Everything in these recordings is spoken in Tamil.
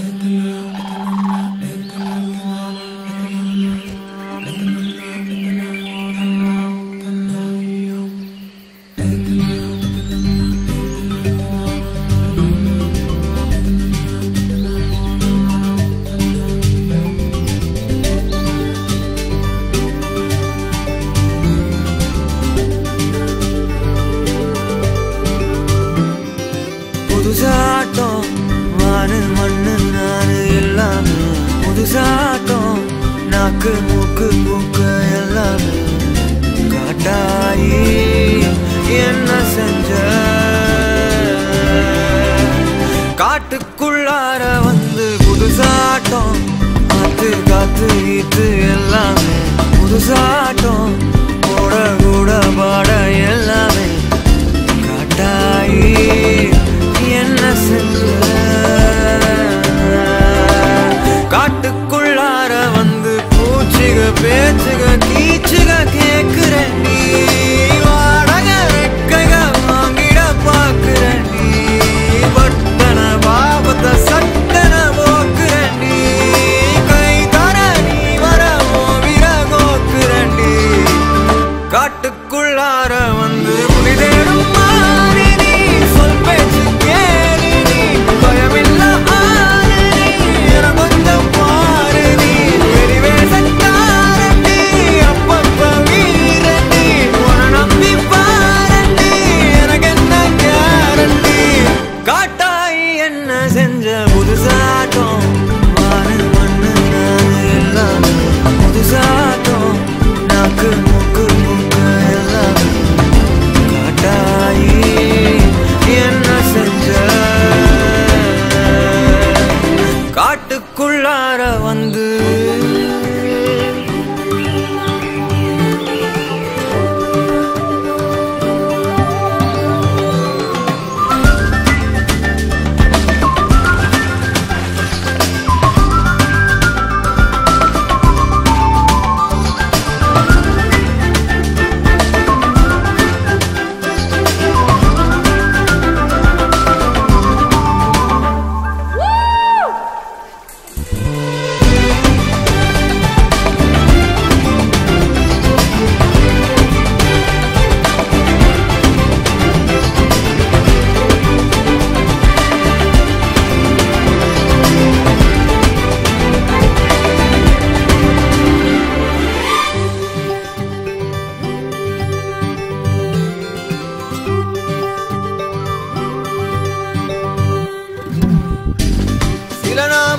You. புது சாத்தம் நாக்கு மூக்கு மூக்கு எல்லாமே காட்டாயி என்ன செஞ்ச? காட்டுக்குள்ளார வந்து புதுசாட்டம். காத்து காத்து இது எல்லாமே புதுசாட்டம். வீட்டுக்குள்ளார வந்து Ilan ang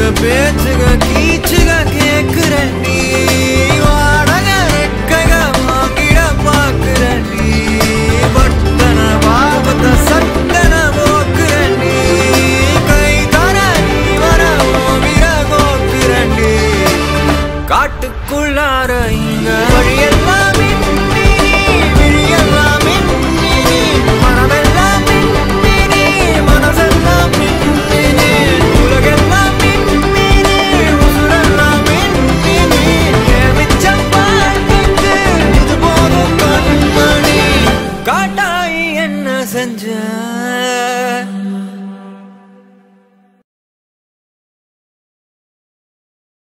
뜨겁게 뜨겁기 뜨겁게 그래. 니 என்ன செஞ்ச?